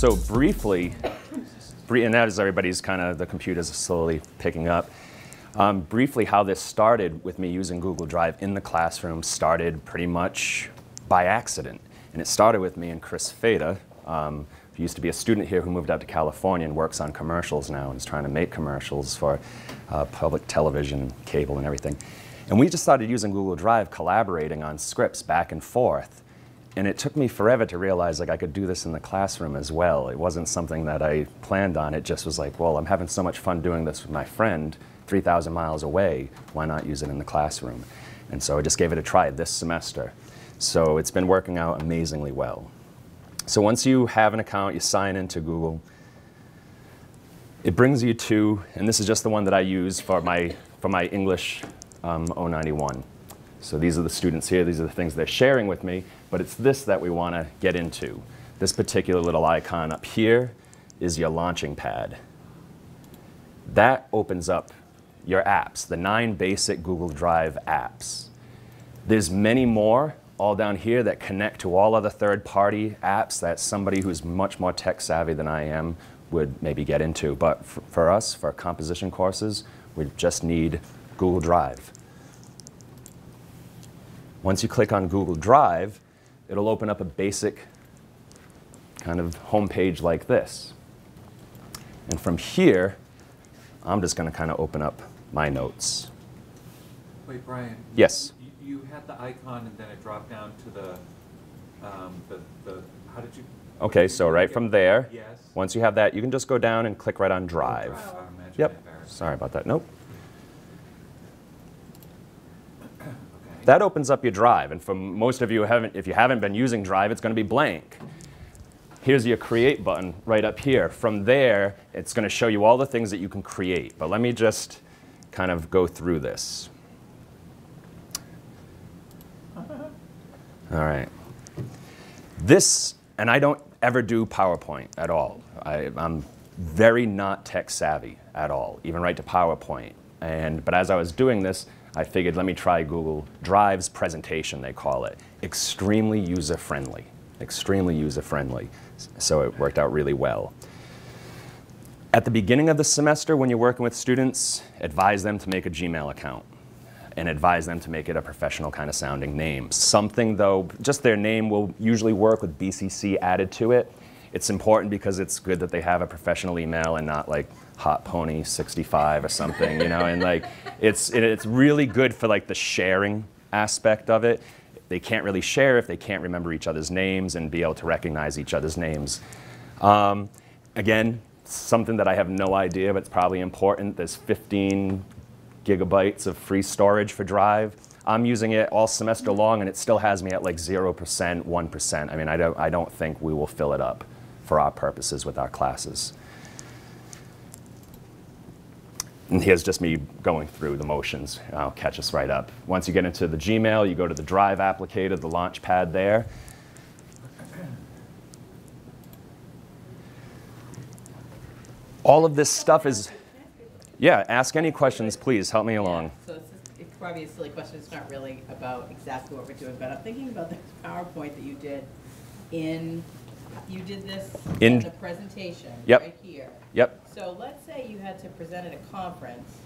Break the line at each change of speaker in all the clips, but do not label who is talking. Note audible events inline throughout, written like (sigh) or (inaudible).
So briefly, and that is everybody's kind of, the computers are slowly picking up. Um, briefly, how this started with me using Google Drive in the classroom started pretty much by accident. And it started with me and Chris Feda, um, who used to be a student here who moved out to California and works on commercials now and is trying to make commercials for uh, public television, cable, and everything. And we just started using Google Drive, collaborating on scripts back and forth. And it took me forever to realize like I could do this in the classroom as well. It wasn't something that I planned on. It just was like, well, I'm having so much fun doing this with my friend 3,000 miles away. Why not use it in the classroom? And so I just gave it a try this semester. So it's been working out amazingly well. So once you have an account, you sign into Google. It brings you to, and this is just the one that I use for my, for my English um, 091. So these are the students here. These are the things they're sharing with me. But it's this that we want to get into. This particular little icon up here is your launching pad. That opens up your apps, the nine basic Google Drive apps. There's many more all down here that connect to all other third-party apps that somebody who's much more tech savvy than I am would maybe get into. But for us, for composition courses, we just need Google Drive. Once you click on Google Drive, it'll open up a basic kind of home page like this. And from here, I'm just going to kind of open up my notes.
Wait, Brian.
Yes.
You, you had the icon and then it dropped down to the, um, the, the how did you?
Okay, so right from there,
Yes.
once you have that, you can just go down and click right on Drive.
Oh, I
Yep. Sorry about that. Nope. That opens up your Drive, and for most of you, haven't, if you haven't been using Drive, it's going to be blank. Here's your Create button right up here. From there, it's going to show you all the things that you can create. But let me just kind of go through this. (laughs) All right. This, and I don't ever do PowerPoint at all. I, I'm very not tech savvy at all, even right to PowerPoint. And, but as I was doing this, I figured let me try Google Drive's presentation, they call it. Extremely user friendly, extremely user friendly. So it worked out really well. At the beginning of the semester, when you're working with students, advise them to make a Gmail account and advise them to make it a professional kind of sounding name. Something though, just their name will usually work with BCC added to it. It's important because it's good that they have a professional email and not like Hot Pony 65 or something, you know, and like it's, it's really good for like the sharing aspect of it. They can't really share if they can't remember each other's names and be able to recognize each other's names. Um, again, something that I have no idea, but it's probably important. There's 15 gigabytes of free storage for Drive. I'm using it all semester long, and it still has me at like 0%, 1%. I mean, I don't, I don't think we will fill it up for our purposes with our classes. And here's just me going through the motions. I'll catch us right up. Once you get into the Gmail, you go to the Drive applicator, the launch pad there. All of this stuff is, yeah, ask any questions, please. Help me along.
So it's, it's probably a silly question, it's not really about exactly what we're doing, but I'm thinking about the PowerPoint that you did in, you did this
In-
in the presentation,
Yep.
right here.
Yep,
So let's say you had to present at a conference,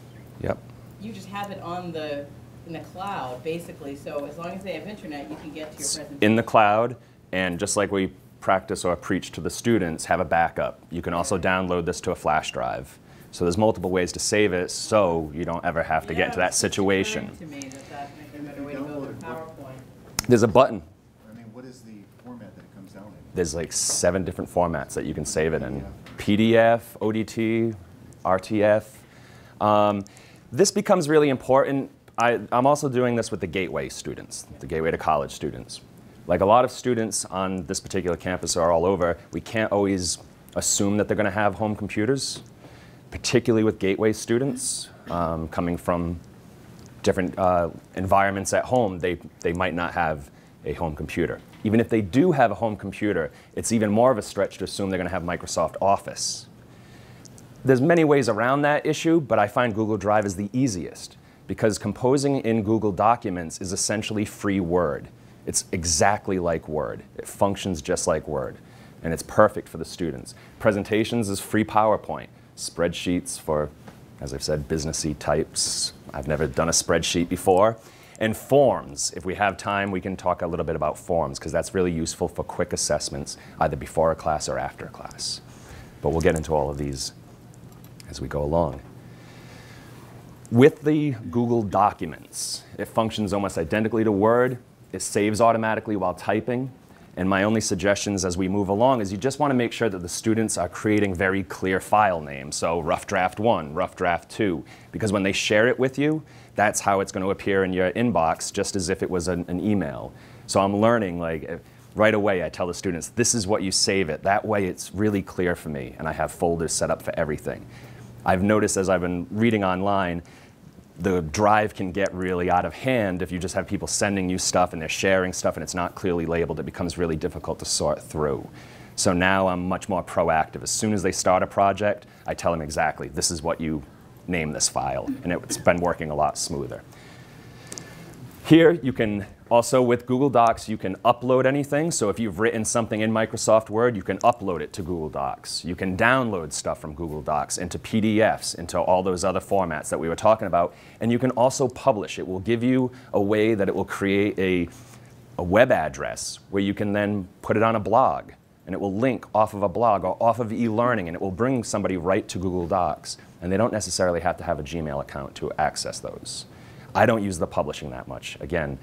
yep.
you just have it on the, in the cloud, basically, so as long as they have internet, you can get to your presentation.
in the cloud, and just like we practice or preach to the students, have a backup. You can also download this to a flash drive. So there's multiple ways to save it so you don't ever have to get into that situation.
to me that that a better way to go than PowerPoint.
There's a button.
I mean, what is the format that it comes out in?
There's like seven different formats that you can save it in. PDF, ODT, RTF. Um, this becomes really important. I, I'm also doing this with the Gateway students, the Gateway to College students. Like a lot of students on this particular campus are all over, we can't always assume that they're going to have home computers, particularly with Gateway students um, coming from different uh, environments at home, they, they might not have a home computer. Even if they do have a home computer, it's even more of a stretch to assume they're going to have Microsoft Office. There's many ways around that issue, but I find Google Drive is the easiest because composing in Google Documents is essentially free Word. It's exactly like Word. It functions just like Word. and it's perfect for the students. Presentations is free PowerPoint. Spreadsheets for, as I've said, businessy types. I've never done a spreadsheet before. And forms, if we have time, we can talk a little bit about forms, because that's really useful for quick assessments, either before a class or after a class. But we'll get into all of these as we go along. With the Google Documents, it functions almost identically to Word. It saves automatically while typing. And my only suggestions as we move along is you just want to make sure that the students are creating very clear file names. So rough draft one, rough draft two, because when they share it with you, that's how it's going to appear in your inbox, just as if it was an, an email. So I'm learning, like, eh, right away, I tell the students, this is what you save it. That way, it's really clear for me, and I have folders set up for everything. I've noticed as I've been reading online, the drive can get really out of hand if you just have people sending you stuff and they're sharing stuff and it's not clearly labeled. It becomes really difficult to sort through. So now I'm much more proactive. As soon as they start a project, I tell them exactly, this is what you name this file. And it's been working a lot smoother. Here, you can also, with Google Docs, you can upload anything. So if you've written something in Microsoft Word, you can upload it to Google Docs. You can download stuff from Google Docs into PDFs, into all those other formats that we were talking about. And you can also publish. It will give you a way that it will create a, a web address where you can then put it on a blog. And it will link off of a blog or off of e-learning, and it will bring somebody right to Google Docs. And they don't necessarily have to have a Gmail account to access those. I don't use the publishing that much. Again,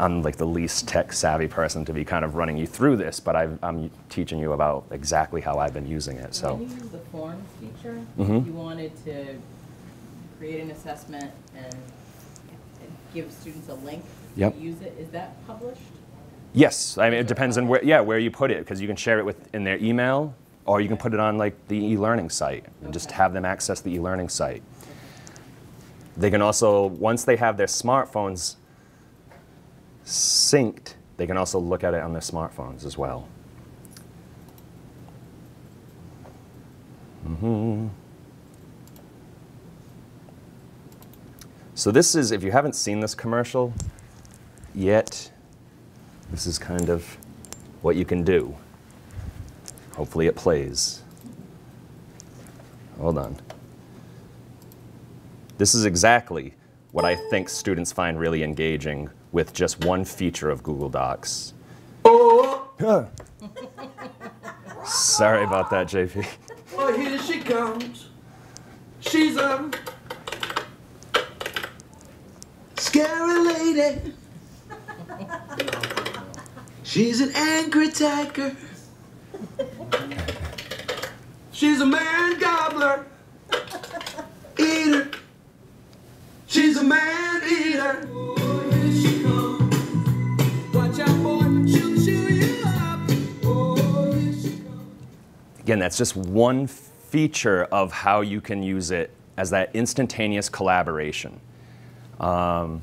I'm like the least tech savvy person to be kind of running you through this, but I've, I'm teaching you about exactly how I've been using it. So
When you use the forms feature,
Mhm.
you wanted to create an assessment and and give students a link
Yep.
to use it. Is that published?
Yes, I mean it depends on where yeah where you put it because you can share it with in their email or you can put it on like the e-learning site and just have them access the e-learning site. They can also once they have their smartphones synced, they can also look at it on their smartphones as well. Mhm. So this is, if you haven't seen this commercial yet, this is kind of what you can do. Hopefully it plays. Hold on. This is exactly what I think students find really engaging with just one feature of Google Docs. Huh. (laughs) Sorry about that, JP.
Oh, here she comes. She's a scary lady. She's an angry tiger. She's a man gobbler. Eater. She's a man eater.
Again, that's just one feature of how you can use it as that instantaneous collaboration. Um,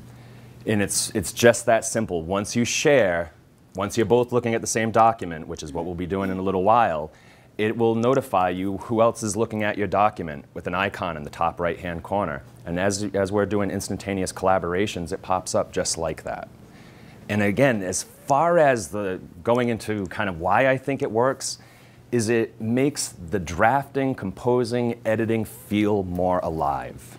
and it's, it's just that simple. Once you share, once you're both looking at the same document, which is what we'll be doing in a little while, it will notify you who else is looking at your document with an icon in the top right hand corner. And as, as we're doing instantaneous collaborations, it pops up just like that. And again, as far as the going into kind of why I think it works, is it makes the drafting, composing, editing feel more alive.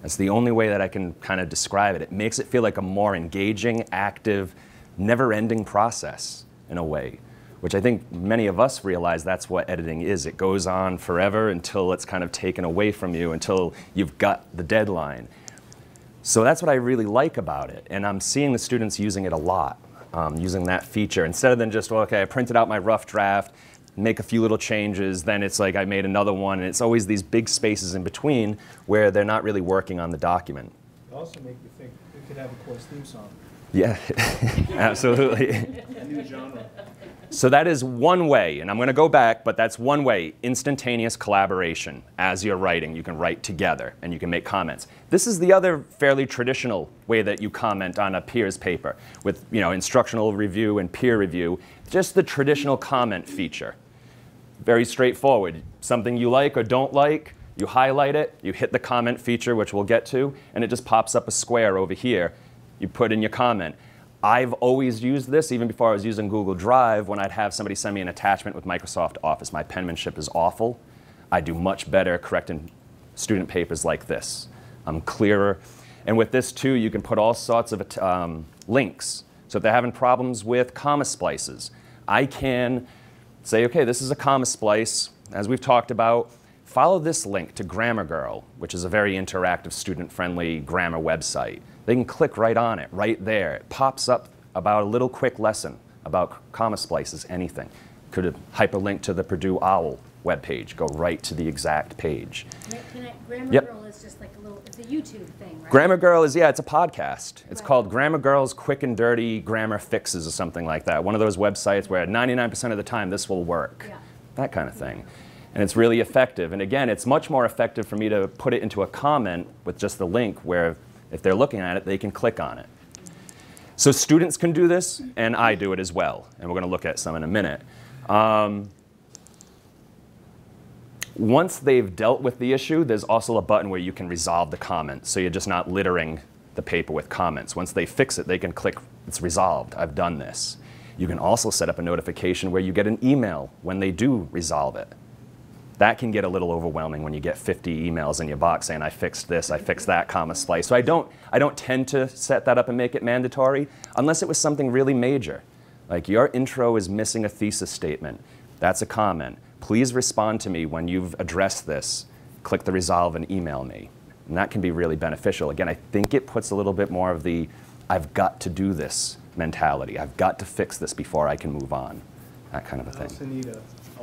That's the only way that I can kind of describe it. It makes it feel like a more engaging, active, never-ending process in a way, which I think many of us realize that's what editing is. It goes on forever until it's kind of taken away from you, until you've got the deadline. So that's what I really like about it. And I'm seeing the students using it a lot, um, using that feature. Instead of then just, well, okay, I printed out my rough draft, make a few little changes, then it's like I made another one. And it's always these big spaces in between where they're not really working on the document.
It also make you think we could have a course theme song,
Yeah, (laughs) absolutely. So that is one way, and I'm going to go back, but that's one way instantaneous collaboration. As you're writing, you can write together and you can make comments. This is the other fairly traditional way that you comment on a peer's paper with you know, instructional review and peer review, just the traditional comment feature. Very straightforward. Something you like or don't like, you highlight it, you hit the comment feature, which we'll get to, and it just pops up a square over here. You put in your comment. I've always used this, even before I was using Google Drive, when I'd have somebody send me an attachment with Microsoft Office. My penmanship is awful. I do much better correcting student papers like this. I'm clearer. And with this too, you can put all sorts of um, links. So if they're having problems with comma splices, I can say, okay, this is a comma splice. As we've talked about, follow this link to Grammar Girl, which is a very interactive, student-friendly grammar website. They can click right on it, right there. It pops up about a little quick lesson about comma splices, anything. Could hyperlink to the Purdue OWL webpage, go right to the exact page.
I, Grammar
Yep.
Girl is just like a little, it's a YouTube thing, right?
Grammar Girl is, yeah, it's a podcast. It's
Right.
called Grammar Girl's Quick and Dirty Grammar Fixes or something like that. One of those websites where 99% of the time this will work.
Yeah.
That kind of thing. And it's really effective. And again, it's much more effective for me to put it into a comment with just the link where if they're looking at it, they can click on it. So students can do this, and I do it as well. And we're going to look at some in a minute. Um, once they've dealt with the issue, there's also a button where you can resolve the comment. So you're just not littering the paper with comments. Once they fix it, they can click, it's resolved, I've done this. You can also set up a notification where you get an email when they do resolve it. That can get a little overwhelming when you get 50 emails in your box saying, I fixed this, I fixed that, comma splice. So I don't, I don't tend to set that up and make it mandatory unless it was something really major. Like your intro is missing a thesis statement. That's a comment. Please respond to me when you've addressed this. Click the resolve and email me. And that can be really beneficial. Again, I think it puts a little bit more of the I've got to do this mentality. I've got to fix this before I can move on. That kind of a thing.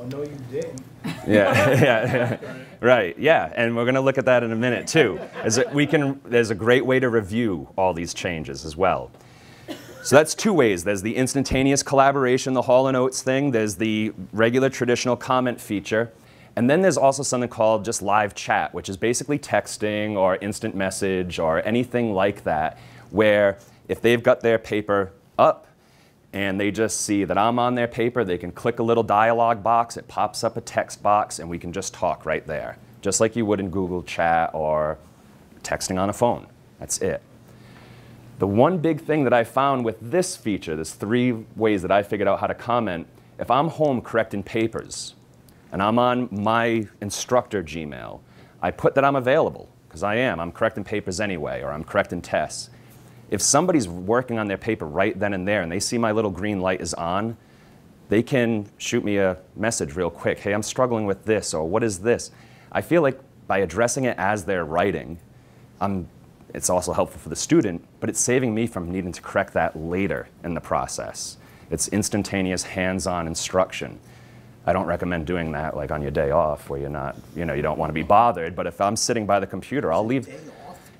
Anita, oh, no, you didn't. (laughs)
Yeah, yeah, right. Yeah, and we're going to look at that in a minute too. As a, we can, there's a great way to review all these changes as well. So that's two ways. There's the instantaneous collaboration, the Hall and Oates thing. There's the regular traditional comment feature. And then there's also something called just live chat, which is basically texting or instant message or anything like that, where if they've got their paper up and they just see that I'm on their paper, they can click a little dialog box, it pops up a text box, and we can just talk right there, just like you would in Google Chat or texting on a phone. That's it. The one big thing that I found with this feature, there's three ways that I figured out how to comment. If I'm home correcting papers and I'm on my instructor Gmail, I put that I'm available, because I am. I'm correcting papers anyway, or I'm correcting tests. If somebody's working on their paper right then and there and they see my little green light is on, they can shoot me a message real quick. Hey, I'm struggling with this, or what is this? I feel like by addressing it as they're writing, I'm, it's also helpful for the student, but it's saving me from needing to correct that later in the process. It's instantaneous hands-on instruction. I don't recommend doing that like on your day off where you're not, you know, you don't want to be bothered, but if I'm sitting by the computer, I'll leave,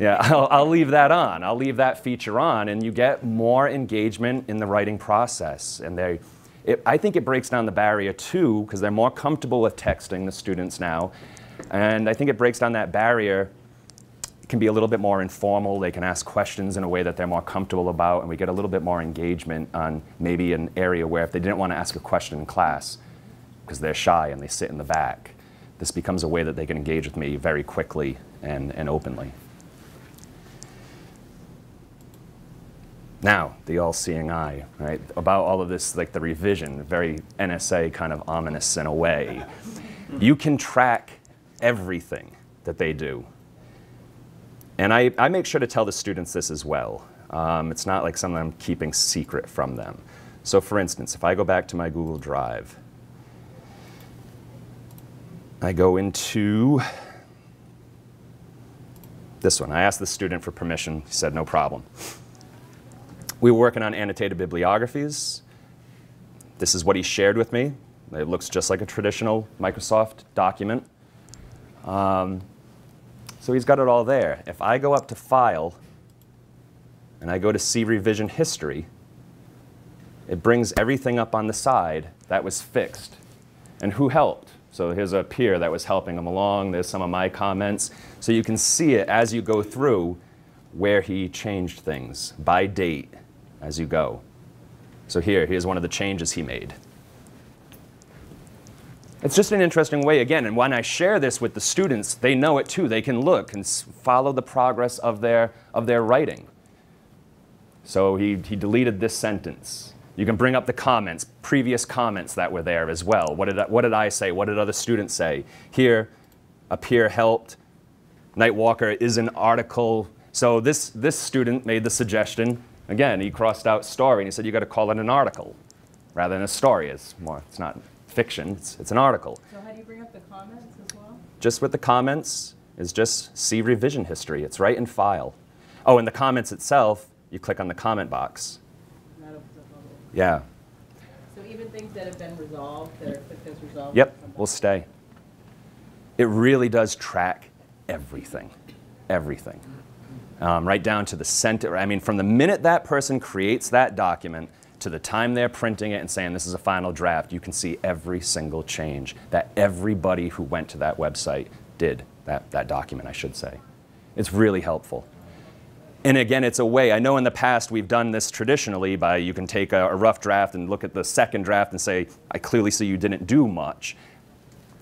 yeah, (laughs) I'll, I'll leave that on. I'll leave that feature on, and you get more engagement in the writing process. And they, it, I think it breaks down the barrier too, because they're more comfortable with texting, the students now. And I think it breaks down that barrier. Can be a little bit more informal. They can ask questions in a way that they're more comfortable about, and we get a little bit more engagement on maybe an area where if they didn't want to ask a question in class, because they're shy and they sit in the back, this becomes a way that they can engage with me very quickly and, and openly. Now, the all-seeing eye, right? About all of this, like the revision, very NSA kind of ominous in a way. You can track everything that they do. And I, I make sure to tell the students this as well. Um, it's not like something I'm keeping secret from them. So for instance, if I go back to my Google Drive, I go into this one. I asked the student for permission. He said, no problem. We were working on annotated bibliographies. This is what he shared with me. It looks just like a traditional Microsoft document. Um, so he's got it all there. If I go up to File and I go to See Revision History, it brings everything up on the side that was fixed. And who helped? So here's a peer that was helping him along. There's some of my comments. So you can see it as you go through where he changed things by date as you go. So here, here's one of the changes he made. It's just an interesting way, again, and when I share this with the students, they know it too. They can look and follow the progress of their, of their writing. So he, he deleted this sentence. You can bring up the comments, previous comments that were there as well. What did, I, what did I say? What did other students say? Here, a peer helped. Nightwalker is an article. So this, this student made the suggestion. Again, he crossed out story and he said, you got to call it an article rather than a story. It's, more, it's not fiction, it's, it's an article.
So how do you bring up the comments as well?
Just with the comments is just see revision history. It's right in file. Oh, in the comments itself, you click on the comment box.
That opens up all the-
Yeah.
So even things that have been resolved, that are clicked as resolved?
Yep,
will
stay. It really does track everything, everything. Um, right down to the center. I mean, from the minute that person creates that document to the time they're printing it and saying this is a final draft, you can see every single change that everybody who went to that website did, that, that document, I should say. It's really helpful. And again, it's a way, I know in the past we've done this traditionally by you can take a, a rough draft and look at the second draft and say, I clearly see you didn't do much.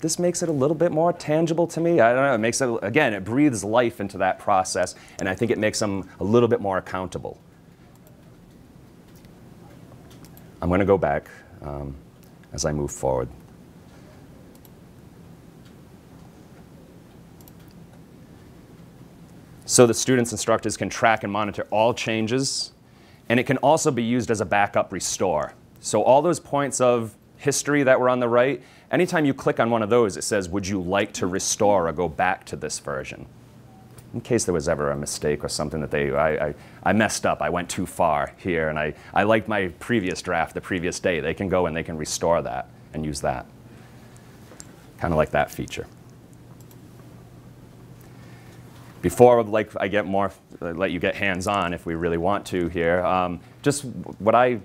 This makes it a little bit more tangible to me. I don't know, it makes it, again, it breathes life into that process, and I think it makes them a little bit more accountable. I'm going to go back um, as I move forward. So the students, instructors can track and monitor all changes, and it can also be used as a backup restore. So all those points of history that were on the right, anytime you click on one of those, it says, would you like to restore or go back to this version? In case there was ever a mistake or something that they, I, I, I messed up, I went too far here, and I, I liked my previous draft the previous day, they can go and they can restore that and use that. Kind of like that feature. Before like I get more, uh, let you get hands-on if we really want to here. Um, just what I,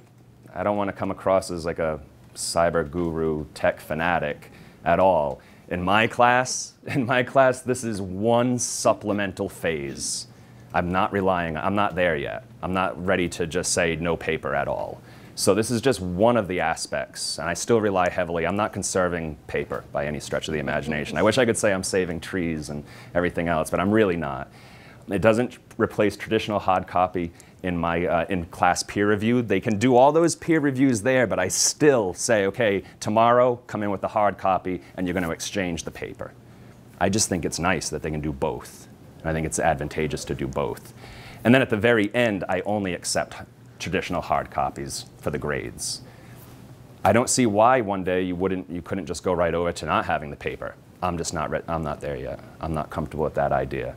I don't want to come across as like a cyber guru, tech fanatic at all. In my class, (laughs) in my class, this is one supplemental phase. I'm not relying, I'm not there yet. I'm not ready to just say no paper at all. So this is just one of the aspects, and I still rely heavily. I'm not conserving paper by any stretch of the imagination. I wish I could say I'm saving trees and everything else, but I'm really not. It doesn't replace traditional hard copy in my uh, in class peer review. They can do all those peer reviews there, but I still say, okay, tomorrow come in with the hard copy, and you're going to exchange the paper. I just think it's nice that they can do both. And I think it's advantageous to do both. And then at the very end, I only accept traditional hard copies for the grades. I don't see why one day you wouldn't, you couldn't just go right over to not having the paper. I'm just not, I'm not there yet. I'm not comfortable with that idea.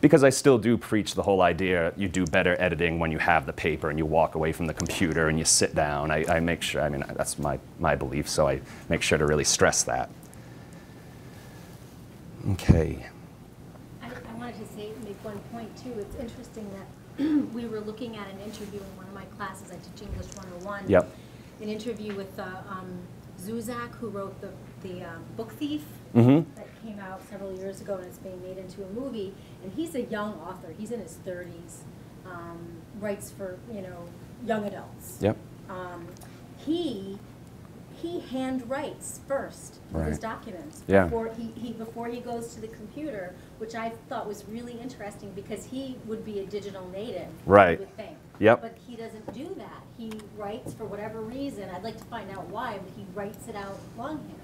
Because I still do preach the whole idea you do better editing when you have the paper and you walk away from the computer and you sit down. I, I make sure, I mean, that's my, my belief, so I make sure to really stress that. Okay.
I, I wanted to say, make one point too. It's interesting that (clears throat) we were looking at an interview in one of my classes. I teach English 101.
Yep.
An interview with uh, um, Zusak, who wrote the, the um, Book Thief
Mm-hmm.
that came out several years ago and it's being made into a movie. And he's a young author. He's in his 30s. Um, writes for, you know, young adults.
Yep.
Um, he he hand writes first his documents
Yeah.
before he, he before he goes to the computer, which I thought was really interesting because he would be a digital native.
Right.
You would think.
Yep.
But he doesn't do that. He writes for whatever reason. I'd like to find out why, but he writes it out longhand.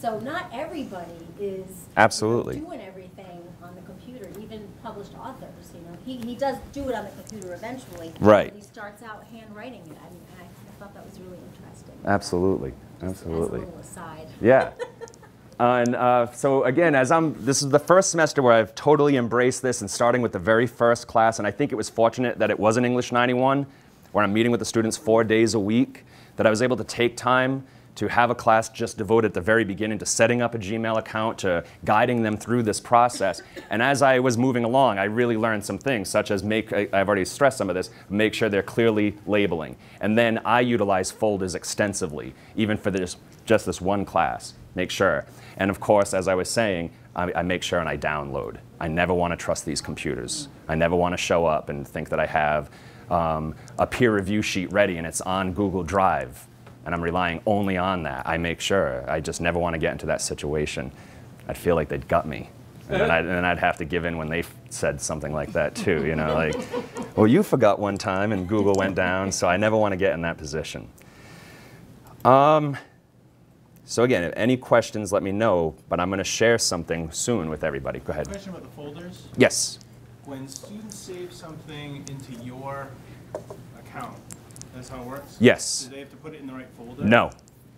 So not everybody is you know,
Absolutely.
doing everything on the computer, even published authors, you know. He, he does do it on the computer eventually.
Right.
He starts out handwriting it. I mean, I, I thought that was really interesting.
Absolutely.
Just
Absolutely.
As a little aside. (laughs)
Yeah. and uh, so again, as I'm, this is the first semester where I've totally embraced this and starting with the very first class, and I think it was fortunate that it was an English 91, where I'm meeting with the students four days a week, that I was able to take time to have a class just devoted at the very beginning to setting up a Gmail account, to guiding them through this process. And as I was moving along, I really learned some things, such as make, I- I've already stressed some of this, make sure they're clearly labeling. And then I utilize folders extensively, even for this, just this one class, make sure. And of course, as I was saying, I, I make sure and I download. I never want to trust these computers. I never want to show up and think that I have um, a peer review sheet ready and it's on Google Drive and I'm relying only on that. I make sure. I just never want to get into that situation. I'd feel like they'd gut me. And then, I'd, and then I'd have to give in when they f- said something like that too, you know, like, (laughs) well, you forgot one time and Google went down, so I never want to get in that position. Um, so again, if any questions, let me know, but I'm going to share something soon with everybody. Go ahead.
Question about the folders.
Yes.
When students save something into your account, that's how it works?
Yes.
Do they have to put it in the right folder?
No.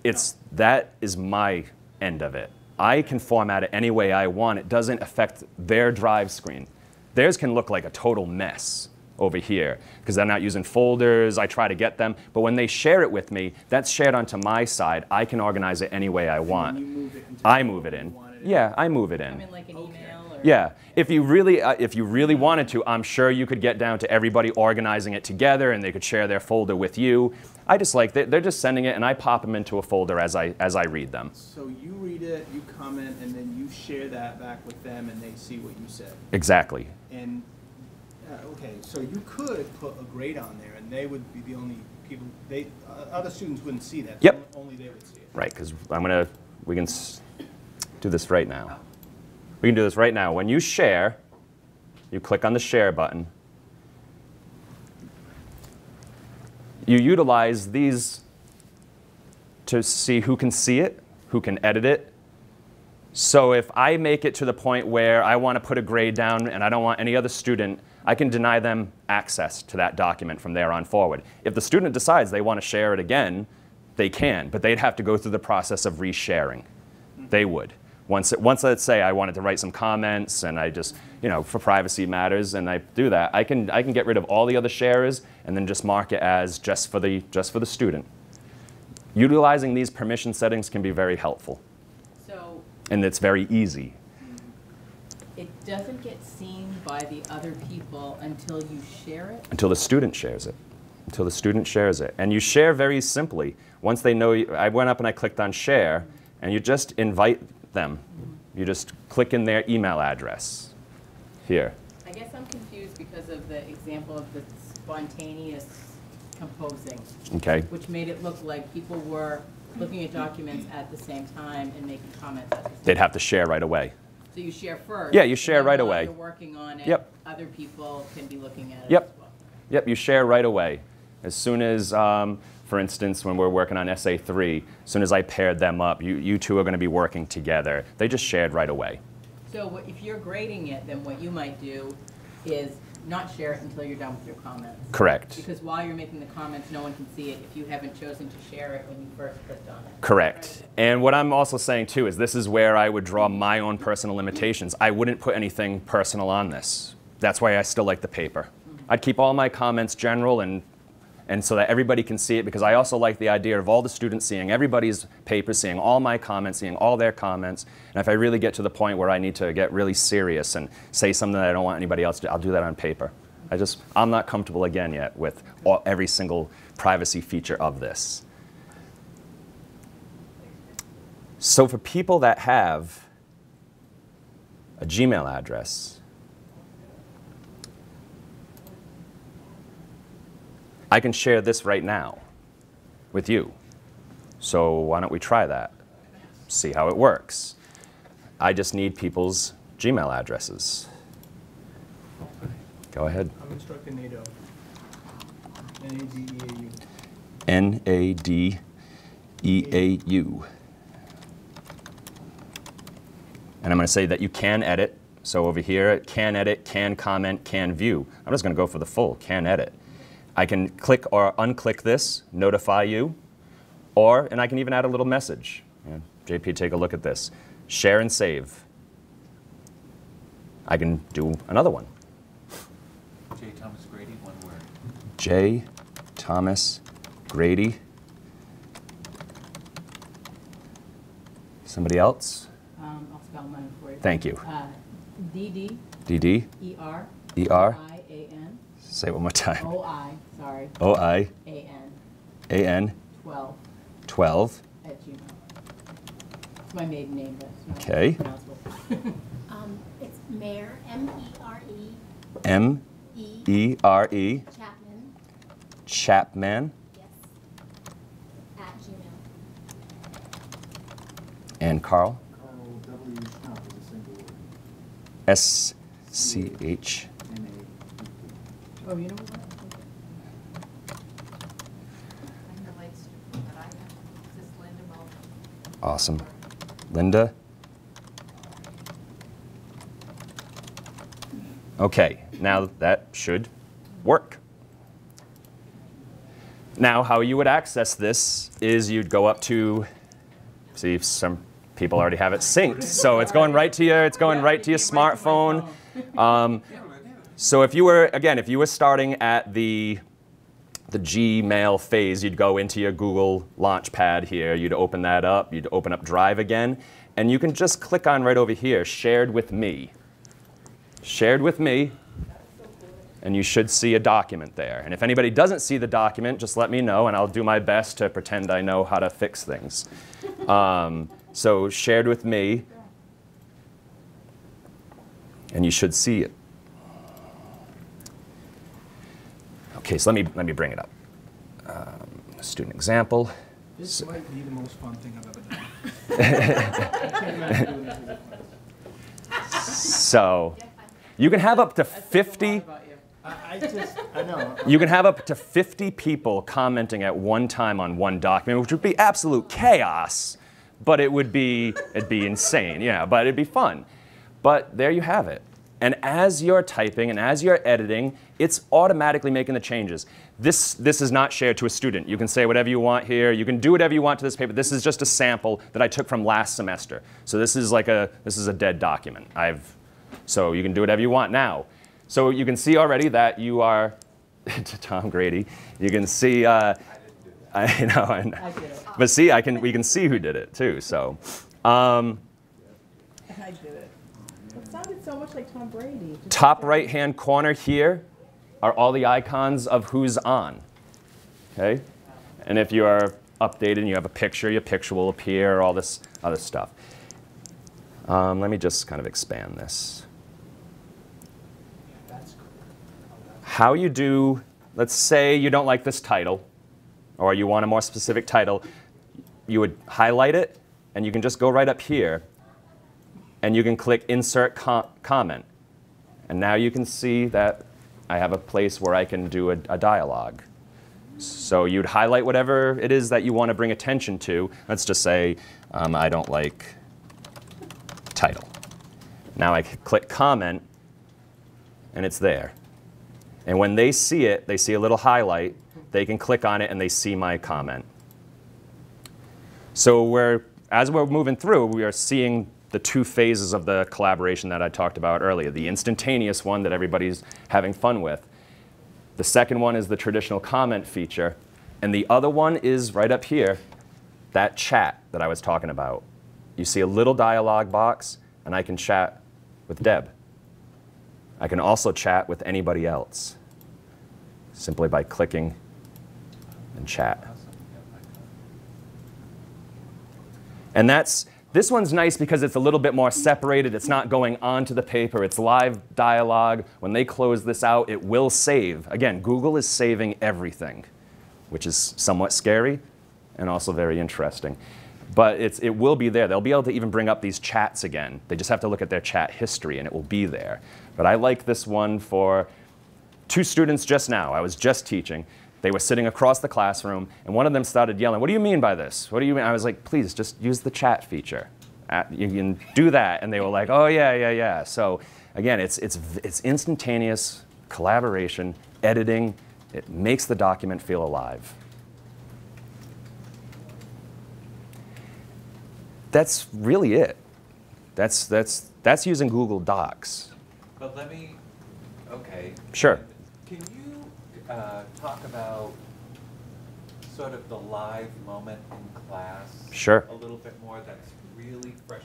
It's that is my end of it. I can format it any way I want. It doesn't affect their drive screen. Theirs can look like a total mess over here because they're not using folders. I try to get them, but when they share it with me, that's shared onto my side. I can organize it any way I want.
you move it into
I move it in.
you want it in.
Yeah, I move it
I mean,
in.
like an email or?
Yeah, if you really, uh, if you really wanted to, I'm sure you could get down to everybody organizing it together, and they could share their folder with you. I just like they- they're just sending it, and I pop them into a folder as I as I read them.
So you read it, you comment, and then you share that back with them, and they see what you said.
Exactly.
And, uh, okay, so you could put a grade on there, and they would be the only people, they, uh, other students wouldn't see that.
Yep.
Only they would see it.
Right, because I'm gonna, we can s- do this right now. We can do this right now. When you share, you click on the share button. You utilize these to see who can see it, who can edit it. So if I make it to the point where I want to put a grade down and I don't want any other student, I can deny them access to that document from there on forward. If the student decides they want to share it again, they can, but they'd have to go through the process of resharing. They would. Once, it, once let's say I wanted to write some comments and I just, you know, for privacy matters, and I do that, I can, I can get rid of all the other sharers and then just mark it as just for the, just for the student. Utilizing these permission settings can be very helpful,
So
and it's very easy.
it doesn't get seen by the other people until you share it?
until the student shares it. Until the student shares it. And you share very simply. Once they know, you, I went up and I clicked on share, and you just invite them. You just click in their email address here.
I guess I'm confused because of the example of the spontaneous composing,
Okay?
which made it look like people were looking at documents at the same time and making comments at the same.
They'd have to share right away.
So you share first.
Yeah, you share right away.
you're working on it.
Yep.
Other people can be looking at it as
Yep.
well.
Yep, you share right away. As soon as, um, for instance, when we're working on SA3, as soon as I paired them up, you, you two are going to be working together. They just shared right away.
So if you're grading it, then what you might do is not share it until you're done with your comments.
Correct.
Because while you're making the comments, no one can see it if you haven't chosen to share it when you first clicked on it.
Correct. And what I'm also saying too is this is where I would draw my own personal limitations. I wouldn't put anything personal on this. That's why I still like the paper. Mm-hmm. I'd keep all my comments general and and so that everybody can see it because I also like the idea of all the students seeing everybody's papers, seeing all my comments, seeing all their comments. And if I really get to the point where I need to get really serious and say something that I don't want anybody else to, I'll do that on paper. I just, I'm not comfortable again yet with all, every single privacy feature of this. So for people that have a Gmail address, I can share this right now with you. So why don't we try that? See how it works. I just need people's Gmail addresses. Go ahead.
I'm instructing Nadeau. N-A-D-E-A-U.
N A D E A U. And I'm going to say that you can edit. So over here, can edit, can comment, can view. I'm just going to go for the full, can edit. I can click or unclick this, notify you, or, and I can even add a little message. Yeah, JP, take a look at this. Share and save. I can do another one.
J. Thomas Grady, one word.
J. Thomas Grady. Somebody else?
Um, I'll spell mine for you.
Thank you.
Uh, D D
D D
E R
E R.
I A N
Say it one more time.
O I, sorry,
O I
A N
A N
twelve
12.
at Gmail. It's my maiden name, but it's not
Okay. (laughs)
Um, it's Mayor, M-E-R-E,
M
E,
E R E.
Chapman,
Chapman.
yes, at Gmail.
And Carl.
Carl W. Schnapp is a single word.
S C H.
Oh, you know what?
Awesome. Linda? Okay, now that should work. Now, how you would access this is you'd go up to, see if some people already have it synced. So it's going right to your, it's going right to your smartphone. Um, so if you were, again, if you were starting at the the Gmail phase, you'd go into your Google Launchpad here, you'd open that up, you'd open up Drive again, and you can just click on right over here, Shared with Me. Shared with Me, and you should see a document there. And if anybody doesn't see the document, just let me know, and I'll do my best to pretend I know how to fix things. (laughs) Um, so, Shared with Me, and you should see it. Okay, so let me, let me bring it up. Um, student example.
This might be the most fun thing I've ever done. I can't imagine doing this as a class.
So you can have up to
That says a lot
50.
I, I just, I know.
you can have up to 50 people commenting at one time on one document, which would be absolute chaos, but it would be, it'd be insane, yeah, but it'd be fun. But there you have it. And as you're typing and as you're editing, it's automatically making the changes. This, this is not shared to a student. You can say whatever you want here. You can do whatever you want to this paper. This is just a sample that I took from last semester. So this is like a, this is a dead document. I've, so you can do whatever you want now. So you can see already that you are, (laughs) to Tom Grady, you can see, uh, (laughs) I know,
I did it.
but see, I can, we can see who did it too. So, um,
I did it. It sounded so much like Tom Brady.
top right hand corner here are all the icons of who's on. Okay? And if you are updated and you have a picture, your picture will appear, all this other stuff. Um, let me just kind of expand this. How you do, let's say you don't like this title, or you want a more specific title, you would highlight it, and you can just go right up here, and you can click Insert com- Comment. And now you can see that I have a place where I can do a, a dialogue. So you'd highlight whatever it is that you want to bring attention to. Let's just say um, I don't like title. Now I click Comment, and it's there. And when they see it, they see a little highlight, they can click on it and they see my comment. So we're, as we're moving through, we are seeing the two phases of the collaboration that I talked about earlier. The instantaneous one that everybody's having fun with. The second one is the traditional comment feature. And the other one is right up here, that chat that I was talking about. You see a little dialog box, and I can chat with Deb. I can also chat with anybody else simply by clicking and chat. And that's this one's nice because it's a little bit more separated. It's not going onto the paper. It's live dialogue. When they close this out, it will save. Again, Google is saving everything, which is somewhat scary and also very interesting. But it will be there. They'll be able to even bring up these chats again. They just have to look at their chat history and it will be there. But I like this one for two students just now. I was just teaching. They were sitting across the classroom, and one of them started yelling, What do you mean by this? What do you mean? I was like, Please, just use the chat feature. Uh, You can do that. And they were like, Oh, yeah, yeah, yeah. So, again, it's, it's, it's instantaneous collaboration, editing. It makes the document feel alive. That's really it. That's, that's, that's using Google Docs.
But let me, okay.
Sure.
Uh, talk about sort of the live moment in class?
Sure.
A little bit more that's really fresh.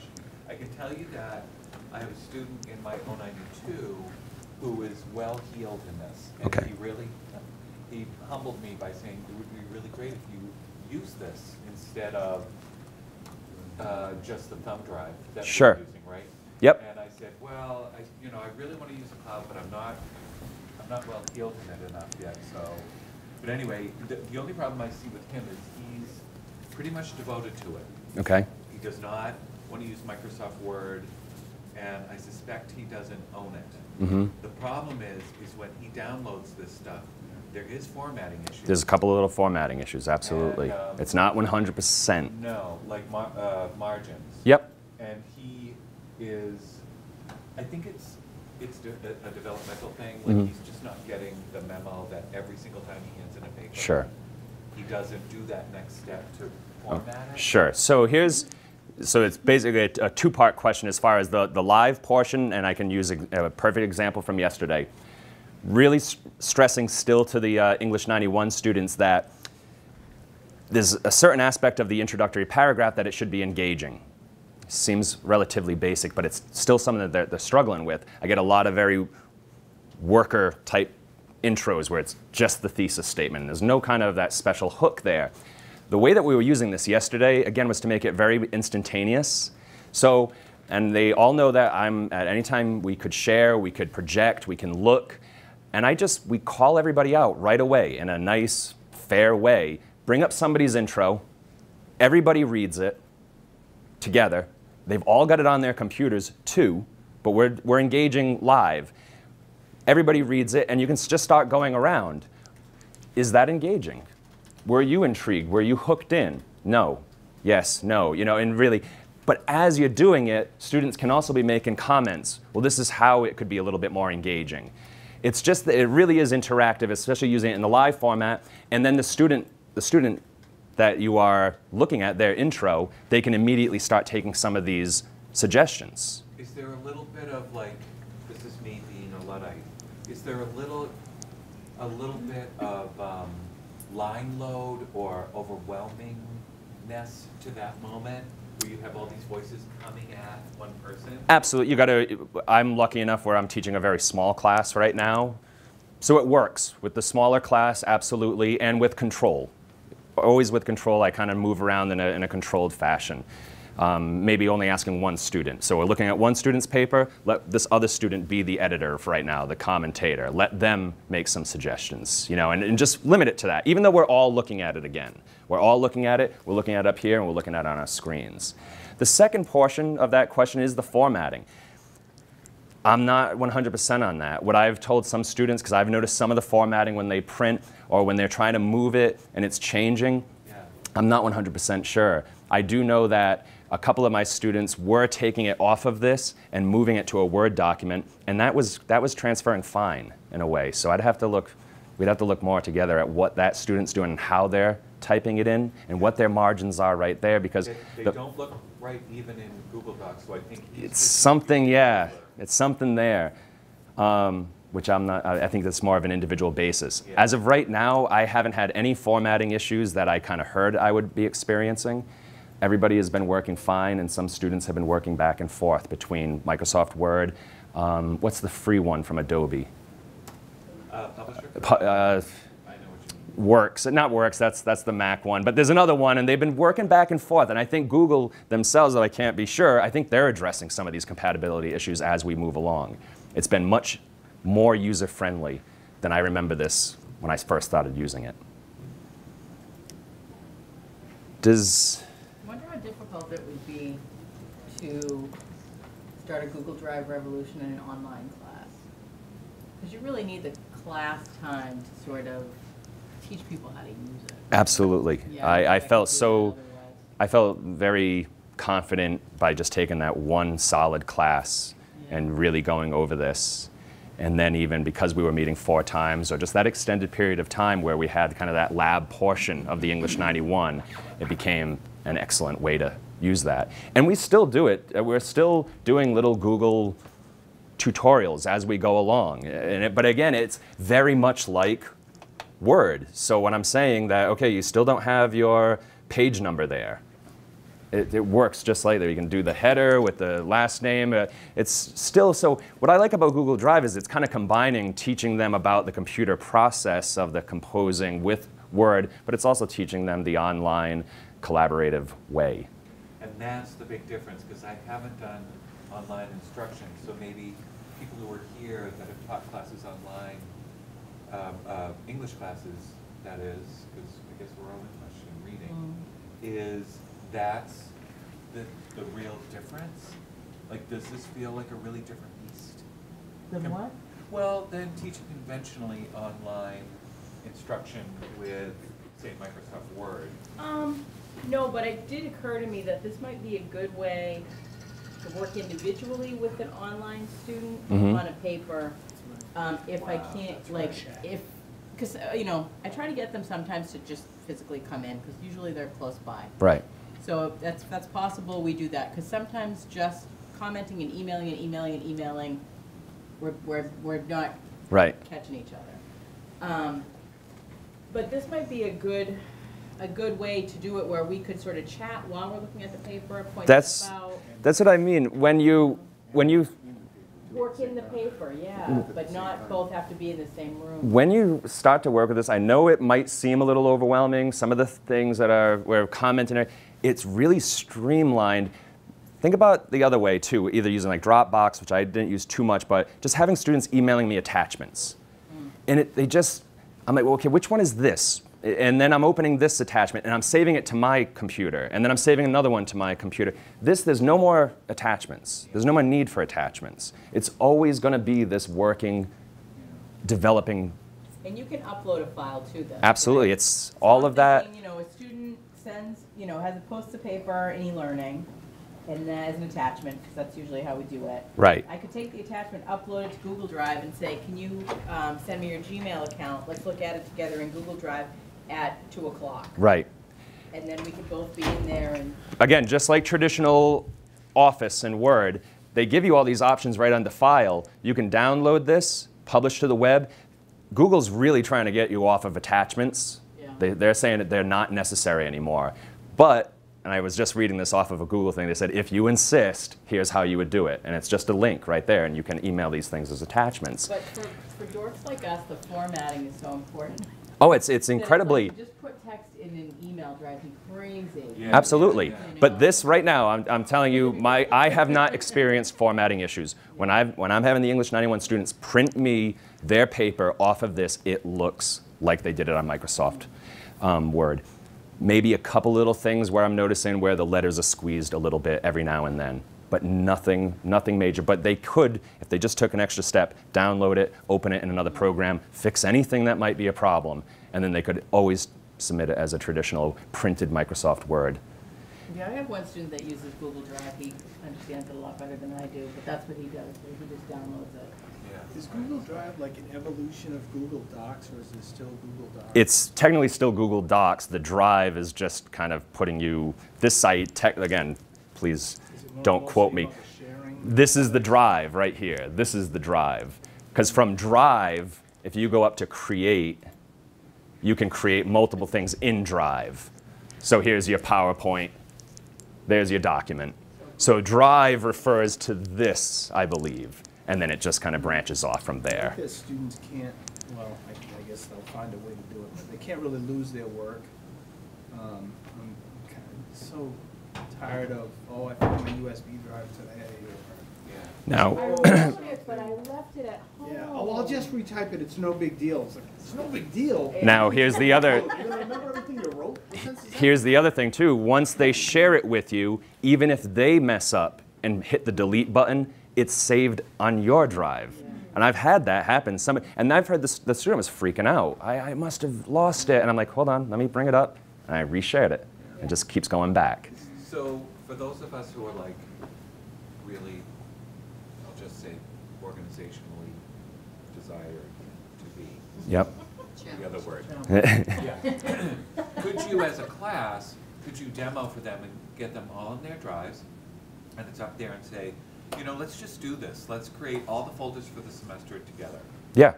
I can tell you that I have a student in my 092 who is well-heeled in this.
Okay.
And he really, he humbled me by saying, it would be really great if you use this instead of uh, just the thumb drive that
Sure.
we're using, right?
Yep.
And I said, well, I, you know, I really want to use the cloud, but I'm not, not well heeled in it enough yet, so. But anyway, the, the only problem I see with him is he's pretty much devoted to it.
Okay?
He does not want to use Microsoft Word, and I suspect he doesn't own it.
Mm-hmm.
The problem is, is when he downloads this stuff, there is formatting issues.
There's a couple of little formatting issues, absolutely.
And, um,
It's not 100%.
No, like mar- uh, margins.
Yep.
And he is, I think it's, it's de- a developmental thing, like
Mhm.
he's just not getting the memo that every single time he hands in a paper.
Sure.
He doesn't do that next step to
Oh,
format it.
Sure. So here's, so it's basically a, a two-part question as far as the, the live portion, and I can use a, a perfect example from yesterday. Really s- stressing still to the uh, English 91 students that there's a certain aspect of the introductory paragraph that it should be engaging. Seems relatively basic, but it's still something that they're, they're struggling with. I get a lot of very worker type intros where it's just the thesis statement. There's no kind of that special hook there. The way that we were using this yesterday, again, was to make it very instantaneous. So, and they all know that I'm at any time we could share, we could project, we can look. And I just, we call everybody out right away in a nice, fair way. Bring up somebody's intro, everybody reads it together. They've all got it on their computers too, but we're, we're engaging live everybody reads it, and you can just start going around. Is that engaging? Were you intrigued? Were you hooked in? No. Yes, no. You know, and really, but as you're doing it, students can also be making comments. Well, this is how it could be a little bit more engaging. It's just that it really is interactive, especially using it in the live format. And then the student, the student that you are looking at, their intro, they can immediately start taking some of these suggestions.
Is there a little bit of like, this is me being a Luddite, is there a little, a little bit of um, line load or overwhelmingness to that moment? Where you have all these voices coming at one person?
Absolutely. You got to. I'm lucky enough where I'm teaching a very small class right now, so it works with the smaller class, absolutely, and with control. Always with control, I kind of move around in a, in a controlled fashion. Um, maybe only asking one student. So we're looking at one student's paper. Let this other student be the editor for right now, the commentator. Let them make some suggestions, you know, and, and just limit it to that. Even though we're all looking at it again, we're all looking at it. We're looking at it up here, and we're looking at it on our screens. The second portion of that question is the formatting. I'm not 100% on that. What I've told some students, because I've noticed some of the formatting when they print or when they're trying to move it and it's changing,
Yeah.
I'm not 100% sure. I do know that a couple of my students were taking it off of this and moving it to a Word document, and that was, that was transferring fine in a way. So I'd have to look, we'd have to look more together at what that student's doing and how they're typing it in and what their margins are right there because
They, they
the-
don't look right even in Google Docs, so I think
it's something, yeah, it's something there, um, which I'm not, I think that's more of an individual basis.
Yeah.
As of right now, I haven't had any formatting issues that I kind of heard I would be experiencing. Everybody has been working fine, and some students have been working back and forth between Microsoft Word. Um, what's the free one from Adobe?
Uh, publisher?
Uh,
I know what you mean.
Works, not Works, that's, that's the Mac one, but there's another one, and they've been working back and forth. And I think Google themselves, though I can't be sure, I think they're addressing some of these compatibility issues as we move along. It's been much more user friendly than I remember this when I first started using it. Does,
I wonder how difficult it would be to start a Google Drive revolution in an online class. Because you really need the class time to sort of teach people how to use it.
absolutely.
Yeah,
I, I felt so. I felt very confident by just taking that one solid class
Yeah.
and really going over this. And then even because we were meeting four times, or just that extended period of time where we had kind of that lab portion of the English 91, it became an excellent way to use that. And we still do it. Uh, We're still doing little Google tutorials as we go along. And it, but again, it's very much like Word. So when I'm saying that, okay, you still don't have your page number there, it, it works just like that. You can do the header with the last name. Uh, it's still so. What I like about Google Drive is it's kind of combining teaching them about the computer process of the composing with Word, but it's also teaching them the online collaborative way.
And that's the big difference, because I haven't done online instruction, so maybe people who are here that have taught classes online, um, uh, English classes, that is, because I guess we're all English and reading, is that's the, the real difference. Like, does this feel like a really different beast?
Then
Com-
what?
Well, then teaching conventionally online instruction with, say, Microsoft Word.
Um, no, but it did occur to me that this might be a good way to work individually with an online student
Mhm.
on a paper. Um, if I
Wow,
can't, like,
fresh
if, cause, uh, you know, I try to get them sometimes to just physically come in, cause usually they're close by.
Right.
So if that's, that's possible, we do that, cause sometimes just commenting and emailing and emailing and emailing, we're, we're, we're not
Right.
catching each other. Um, but this might be a good, a good way to do it where we could sort of chat while we're looking at the paper, point
That's-
stuff out.
That's what I mean. When you when you
Work in the paper, yeah, but not both have to be in the same room.
when you start to work with this, I know it might seem a little overwhelming. Some of the things that are we're commenting, it's really streamlined. Think about the other way too, either using like Dropbox, which I didn't use too much, but just having students emailing me attachments. Mm. And it, they just, I'm like, well, okay, which one is this? And then I'm opening this attachment and I'm saving it to my computer. And then I'm saving another one to my computer. This, there's no more attachments. There's no more need for attachments. It's always going to be this working, developing.
And you can upload a file to this.
Absolutely.
right?
It's
So
all
I'm
of that.
You know, a student sends, you know, has a post a paper in e-learning, and then as an attachment, because that's usually how we do it.
Right.
I could take the attachment, upload it to Google Drive, and say, can you um, send me your Gmail account? Let's look at it together in Google Drive at two o'clock.
Right.
And then we could both be in there and,
Again, just like traditional Office and Word, they give you all these options right on the File. You can download this, publish to the web. Google's really trying to get you off of attachments.
Yeah.
They, they're saying that they're not necessary anymore. But, and I was just reading this off of a Google thing, they said, if you insist, here's how you would do it. And it's just a link right there, and you can email these things as attachments.
but for, for dorks like us, the formatting is so important.
Oh, it's, it's incredibly.
Just put text in an email drives me crazy.
Yeah.
Absolutely. But this right now, I'm, I'm telling you, my, I have not experienced formatting issues. When, i when I'm having the English 91 students print me their paper off of this, it looks like they did it on Microsoft um, Word. Maybe a couple little things where I'm noticing where the letters are squeezed a little bit every now and then. But nothing, nothing major. But they could, if they just took an extra step, download it, open it in another program, fix anything that might be a problem, and then they could always submit it as a traditional printed Microsoft Word.
Yeah, I have one student that uses Google Drive. He understands it a lot better than I do, but that's what he does. He just downloads it.
Yeah.
Is Google Drive like an evolution of Google Docs, or is it still Google Docs?
It's technically still Google Docs. The drive is just kind of putting you, this site, tech, again, please
Is it more-
don't quote me. This is the drive right here. This is the drive. Because from drive, if you go up to create, you can create multiple things in drive. So here's your PowerPoint, there's your document. So drive refers to this, I believe, and then it just kind of branches off from there.
that students can't, well, I, I guess they'll find a way to do it, but they can't really lose their work. Um, I'm kind of so tired of, oh, I found my USB drive today, or,
Yeah.
Now,
I (clears throat) wrote it, but I left it at home.
yeah, oh, I'll just retype it, it's no big deal. It's like, it's no big deal.
now here's the other, (laughs)
remember everything you wrote? What sense is that?
Here's the other thing too. Once they share it with you, even if they mess up and hit the delete button, it's saved on your drive. And I've had that happen. Some, and I've heard this, the student was freaking out. I, I must have lost it. And I'm like, hold on, let me bring it up. And I reshared it. It just keeps going back.
So for those of us who are like really, I'll just say organizationally desired to be,
Yep.
the other word. (laughs) Yeah. Could you, as a class, could you demo for them and get them all in their drives? And it's up there and say, you know, let's just do this. Let's create all the folders for the semester together.
yeah,
And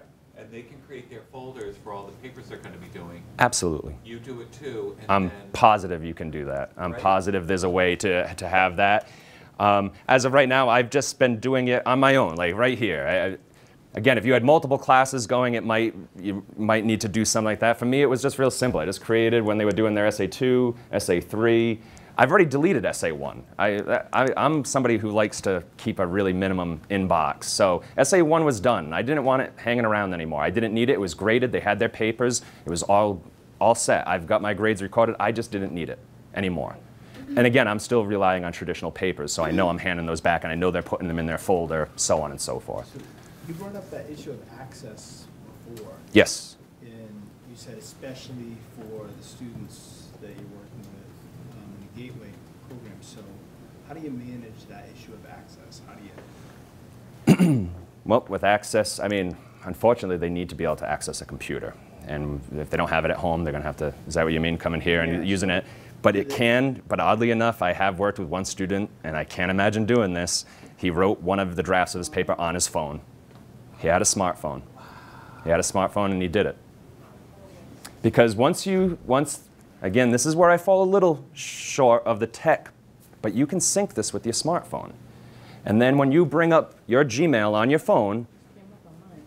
they can create their folders for all the papers they're gonna be doing.
absolutely.
You do it too, and
I'm
then.
positive you can do that. I'm
Right.
positive there's a way to, to have that. Um, as of right now, I've just been doing it on my own, like right here. I, I- again, if you had multiple classes going, it might you might need to do something like that. For me, it was just real simple. I just created when they were doing their SA2, SA3. I've already deleted SA1. I, I, I'm somebody who likes to keep a really minimum inbox. So SA1 was done. I didn't want it hanging around anymore. I didn't need it. It was graded. They had their papers. It was all all set. I've got my grades recorded. I just didn't need it anymore. And again, I'm still relying on traditional papers, so I know I'm handing those back, and I know they're putting them in their folder, so on and so forth.
So You brought up that issue of access before,
Yes.
and you said especially for the students that you're working with um, in the Gateway program. So how do you manage that issue of access? How do you? (clears throat)
Well, with access, I mean, unfortunately, they need to be able to access a computer. And if they don't have it at home, they're going to have to, is that what you mean, coming here and
Yeah.
using it? But it can, but oddly enough, I have worked with one student, and I can't imagine doing this. He wrote one of the drafts of his paper on his phone. He had a smartphone. He had a smartphone, and he did it. Because once you, once, again, this is where I fall a little short of the tech, but you can sync this with your smartphone. And then when you bring up your Gmail on your phone,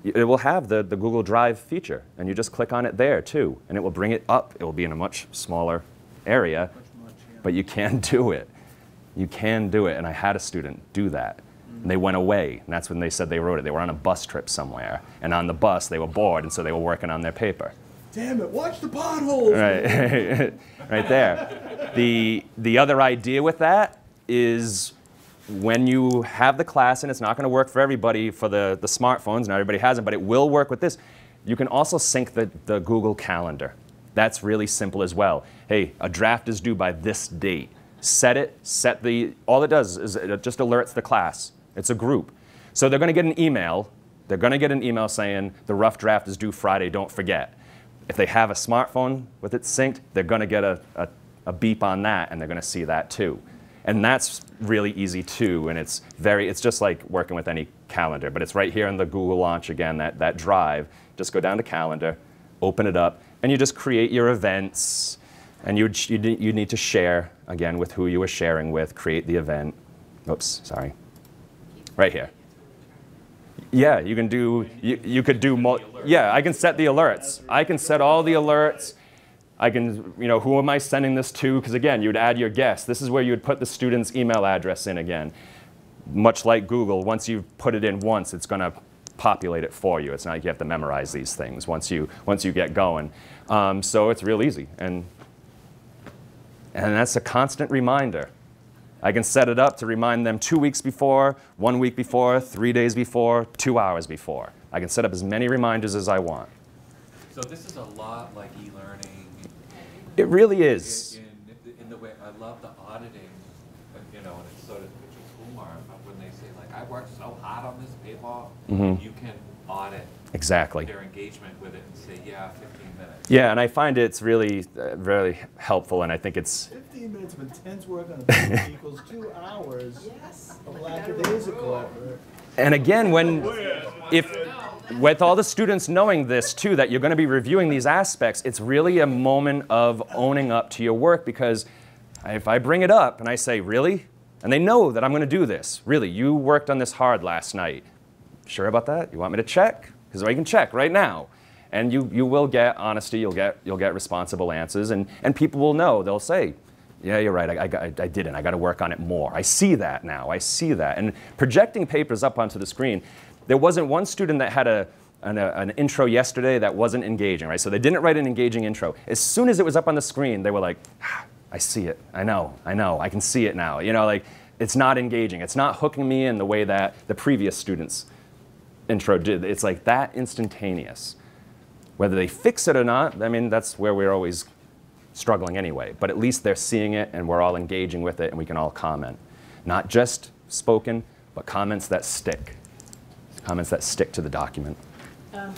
it will have the, the Google Drive feature, and you just click on it there too, and it will bring it up. It will be in a much smaller area, but you can do it. You can do it, and I had a student do that. And they went away, and that's when they said they wrote it. They were on a bus trip somewhere, and on the bus they were bored, and so they were working on their paper.
Damn it! Watch the potholes. (laughs)
Right, right there. The, the other idea with that is when you have the class, and it's not going to work for everybody for the, the smartphones, not everybody has them, but it will work with this. You can also sync the, the Google Calendar. That's really simple as well. Hey, a draft is due by this date. Set it, set the, all it does is it just alerts the class. It's a group. So they're going to get an email. They're going to get an email saying the rough draft is due Friday, don't forget. If they have a smartphone with it synced, they're going to get a, a, a beep on that and they're going to see that too. And that's really easy too. And it's very, it's just like working with any calendar, but it's right here in the Google launch again, that, that drive. Just go down to calendar, open it up, and you just create your events. And you, you, you need to share again with who you are sharing with, create the event. Oops, sorry. Right here. Yeah, you can do, you, you could do, mul- yeah, I can set the alerts. I can set all the alerts. I can, you know, who am I sending this to? Because again, you'd add your guest. This is where you would put the student's email address in again. Much like Google, once you put it in once, it's going to populate it for you. It's not like you have to memorize these things once you, once you get going. Um, so it's real easy. And, and that's a constant reminder. I can set it up to remind them two weeks before, one week before, three days before, two hours before. I can set up as many reminders as I want.
So this is a lot like e-learning.
It really is.
In, in the way, I love the auditing, you know, and it's sort of, is Kumar, when they say like, I worked so hard on this paper,
Mhm.
you can audit
Exactly.
their engagement with it and say, yeah.
Yeah, and I find it's really, uh, really helpful, and I think it's,
Fifteen minutes of intense work on a (laughs) paper equals two hours yes. of lackadaisical effort.
and again, when, if, with all the students knowing this too, that you're going to be reviewing these aspects, it's really a moment of owning up to your work because if I bring it up and I say, really? And they know that I'm going to do this. Really, you worked on this hard last night. Sure about that? You want me to check? Because I can check right now. And you, you will get honesty, you'll get, you'll get responsible answers, and, and people will know. They'll say, yeah, you're right, I, I, I didn't. I got to work on it more. I see that now. I see that. And projecting papers up onto the screen, there wasn't one student that had a, an, a, an intro yesterday that wasn't engaging, right? So they didn't write an engaging intro. As soon as it was up on the screen, they were like, ah, I see it. I know. I know. I can see it now. You know, like it's not engaging. It's not hooking me in the way that the previous students intro did. It's like that instantaneous. Whether they fix it or not, I mean, that's where we're always struggling anyway. But at least they're seeing it and we're all engaging with it and we can all comment. Not just spoken, but comments that stick. Comments that stick to the document.
Um,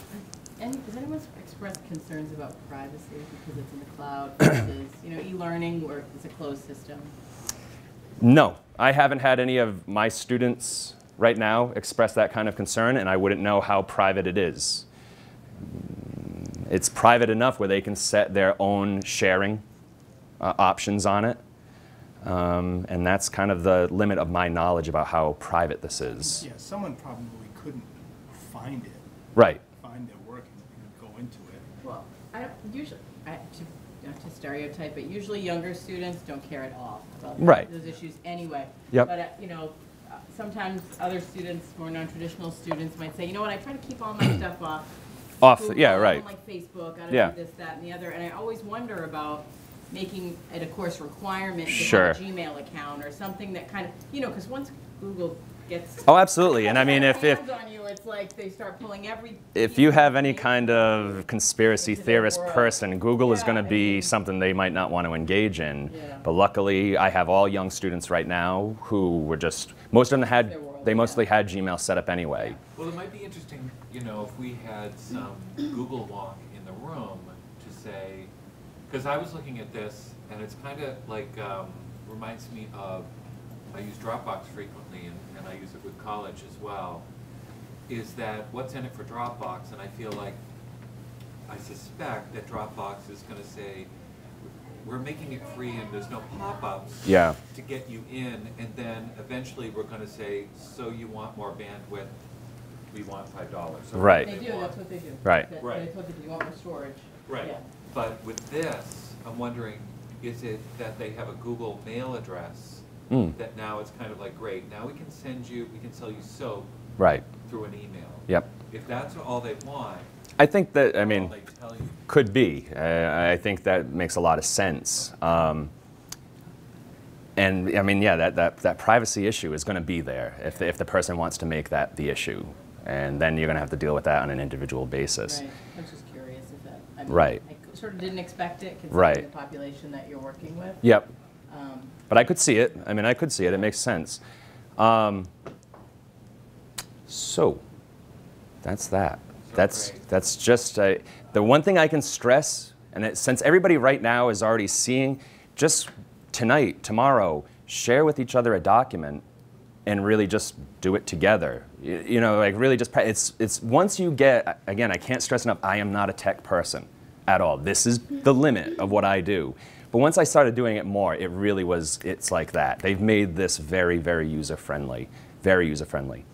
Any, has anyone expressed concerns about privacy because it's in the cloud (coughs) versus, you know, e-learning where it's a closed system?
No, I haven't had any of my students right now express that kind of concern, and I wouldn't know how private it is. It's private enough where they can set their own sharing uh, options on it. Um, and that's kind of the limit of my knowledge about how private this is.
Yeah, someone probably couldn't find it,
Right.
find their work and go into it.
Well, I don't, usually, I, to, not to stereotype, but usually younger students don't care at all about
Right.
those issues anyway.
Yep.
But, uh, you know, uh, sometimes other students, more non-traditional students might say, you know what, I try to keep all my (clears throat) stuff off.
Off,
Google,
yeah,
I don't
right.
like Facebook, I
Yeah.
don't do this, that, and the other, and I always wonder about making it a course requirement to
Sure.
have a Gmail account or something that kind of, you know, because once Google gets.
Oh, absolutely. And I mean, if, if, (laughs)
on you, it's like they start pulling every.
if you have any kind of conspiracy theorist person, Google is going to be something they might not want to engage in.
Yeah.
But luckily, I have all young students right now who were just, most of them had, they mostly had Gmail set up anyway.
Well, it might be interesting, you know, if we had some Google Walk in the room to say, because I was looking at this, and it's kind of like, um, reminds me of, I use Dropbox frequently, and, and I use it with college as well, is that what's in it for Dropbox, and I feel like, I suspect that Dropbox is gonna say, we're making it free and there's no pop-ups
Yeah.
to get you in, and then eventually we're gonna say, so you want more bandwidth, we want five dollars.
Right.
They do, that's what they do.
Right.
That-
Right.
That's what they do, you want more storage.
Right,
Yeah.
but with this, I'm wondering, is it that they have a Google mail address?
Mm.
That now it's kind of like, great, now we can send you, we can sell you soap
Right.
through an email.
Yep.
If that's all they want,
I think that, I mean,
they tell you.
could be. Uh, I think that makes a lot of sense. Um, and I mean, yeah, that, that, that privacy issue is going to be there if the, if the person wants to make that the issue. And then you're going to have to deal with that on an individual basis.
Right, I was just curious if that, I mean,
Right.
I sort of didn't expect it
Right.
the population that you're working with.
Yep.
Um,
But I could see it. I mean, I could see it. It makes sense. Um, so, that's that. That's that's just uh, the one thing I can stress. And it, since everybody right now is already seeing, just tonight, tomorrow, share with each other a document, and really just do it together. You, you know, like really just. It's it's once you get again. I can't stress enough. I am not a tech person at all. This is the limit of what I do. But once I started doing it more, it really was, it's like that. They've made this very, very user friendly, very user friendly.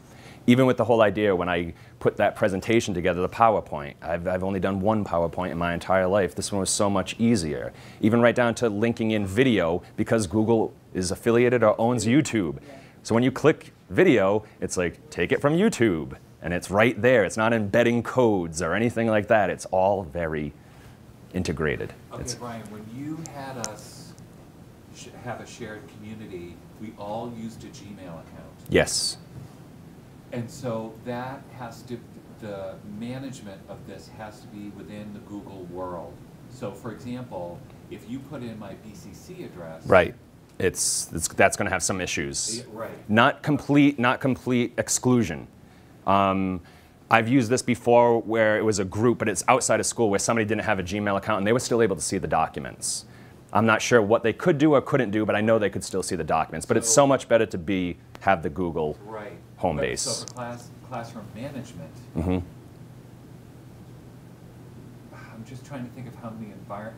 Even with the whole idea when I put that presentation together, the PowerPoint, I've, I've only done one PowerPoint in my entire life. This one was so much easier. Even right down to linking in video because Google is affiliated or owns YouTube. So when you click video, it's like, take it from YouTube. And it's right there. It's not embedding codes or anything like that. It's all very integrated.
Okay,
It's-
Brian, when you had us sh- have a shared community, we all used a Gmail account.
yes.
And so that has to, the management of this has to be within the Google world. So for example, if you put in my BCC address.
Right. It's, it's that's going to have some issues.
Right.
Not complete, not complete exclusion. Um, I've used this before where it was a group, but it's outside of school where somebody didn't have a Gmail account and they were still able to see the documents. I'm not sure what they could do or couldn't do, but I know they could still see the documents. But it's
So-
so much better to be have the Google.
Right.
Home
But
base.
So for class, classroom management,
Mhm.
I'm just trying to think of how many envir-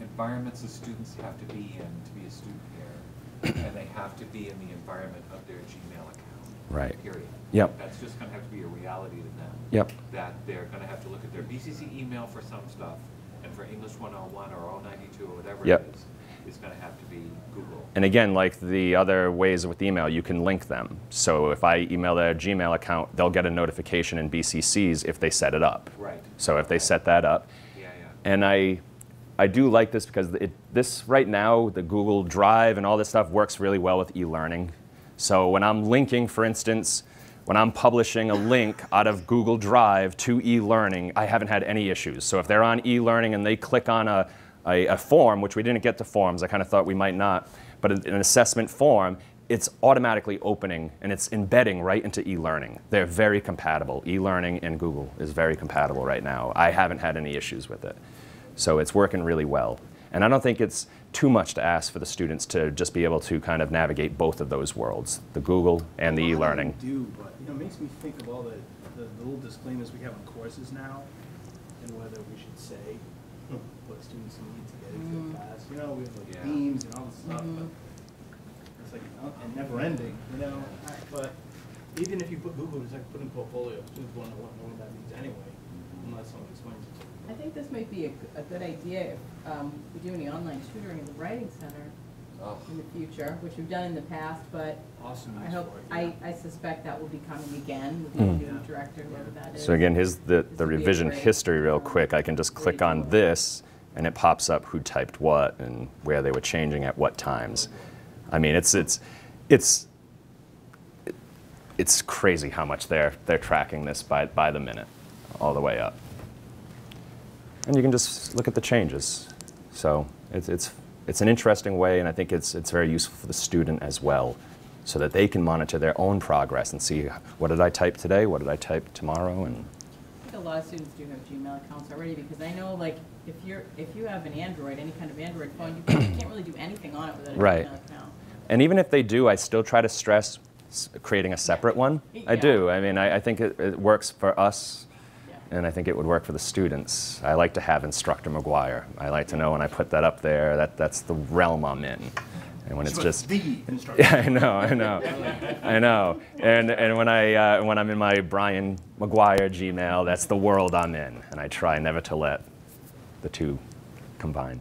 environments the students have to be in to be a student here. (clears throat) And they have to be in the environment of their Gmail account.
Right.
Period.
Yep.
That's just gonna have to be a reality to them.
Yep.
That they're gonna have to look at their BCC email for some stuff, and for English 101 or 092 or whatever
Yep.
it is, it's gonna have to be Google.
And again, like the other ways with email, you can link them. So if I email their Gmail account, they'll get a notification in BCCs if they set it up.
Right.
So if they set that up,
Yeah, yeah.
and I, I do like this because it, this right now, the Google Drive and all this stuff works really well with e-learning. So when I'm linking, for instance, when I'm publishing a link out of Google Drive to e-learning, I haven't had any issues. So if they're on e-learning and they click on a, a, a form, which we didn't get to forms, I kind of thought we might not, but an an assessment form, it's automatically opening and it's embedding right into e-learning. They're very compatible. E-learning and Google is very compatible right now. I haven't had any issues with it. So it's working really well. And I don't think it's too much to ask for the students to just be able to kind of navigate both of those worlds, the Google and the
A lot of
e-learning.
Do, but, you know, it makes me think of all the, the little disclaimers we have on courses now, and whether we should say (laughs) what students need to get into
Mm.
the class. You know, we have like
Yeah.
themes and all this stuff,
Mhm.
but it's like, uh, and never ending, you know? But even if you put Google, it's like putting portfolio, students wanna know what know what that means anyway, unless someone explains it to them.
I think this might be a, g- a good idea if um, we do any online tutoring in the Writing Center
Oh,
in the future, which we've done in the past, but
Awesome
I hope, I. I suspect that will be coming again with
Mm.
the
Yeah.
new director, whoever that is.
So again, here's the,
This
the
would be a
revision
great,
history real quick. I can just click on this and it pops up who typed what and where they were changing at what times. I mean, it's it's it's it's crazy how much they're they're tracking this by by the minute, all the way up. And you can just look at the changes. So it's it's it's an interesting way, and I think it's it's very useful for the student as well, so that they can monitor their own progress and see what did I type today, what did I type tomorrow, and
I think a lot of students do have Gmail accounts already, because I know, like, if you're, if you have an Android, any kind of Android phone, you can't, really do anything on it without a
Right.
Gmail account.
And even if they do, I still try to stress creating a separate one. I do. I mean, I, I think it, it works for us,
Yeah.
And I think it would work for the students. I like to have Instructor McGuire. I like to know when I put that up there, that that's the realm I'm in. And when it's
So
just
the
yeah, (laughs) I know, I know, I know. And and when I uh, when I'm in my Brian McGuire Gmail, that's the world I'm in, and I try never to let the two combine.